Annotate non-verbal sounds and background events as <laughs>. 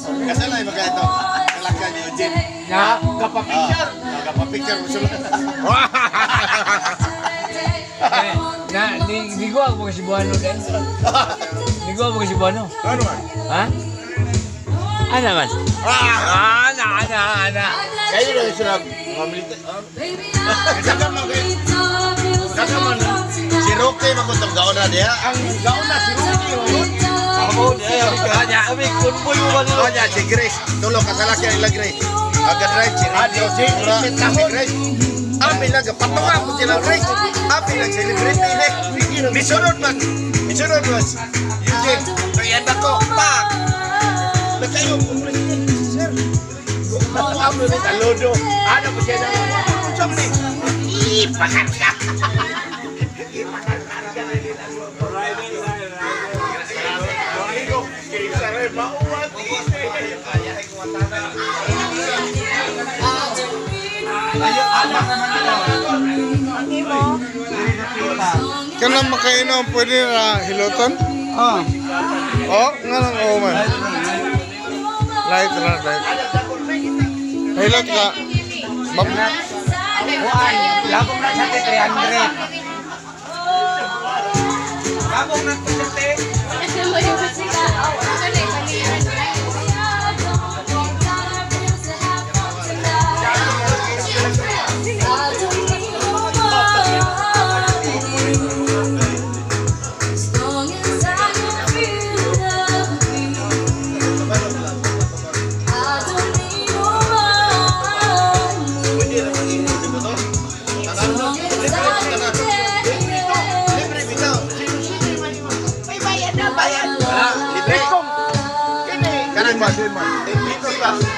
Kasala yung mga ito. Kalaka ni Eugene. Na, kapapicture. Ah, Nagpa-picture mo sila. <laughs> Eh, na, di, di ko ako kasi buwano din. Di ko ako kasi buwano. Ano man? Ha? Ano man? Ah, ana, ana, ana. Kayo na sila mga milita. Daga man kayo. Daga man. Si Roque magkuntong gaon na diya. Ang gaon na si Roque. Ako diya. Kanya, Kami kunboy mo ba nila? Kanya si Grace. Tulong kasalaki ang ila Grace. Aga drive si Radio si si Grace. Abi lang patunga ko sila Grace. Abi lang celebrate ini. Misunod man. Misunod man. Eugene. Kaya ko pa. Nakayo ko Sir. Ako ako ni Talodo. Ano po siya na? Siyam ni. Ipakan ka. Mauwat Kanang makainom, pwede na hiloton? Ah. Oh, nga lang oh man. Light na, light. Hilot ka. Mab... Buwan, labong na sa 300. Labong na sa I did my.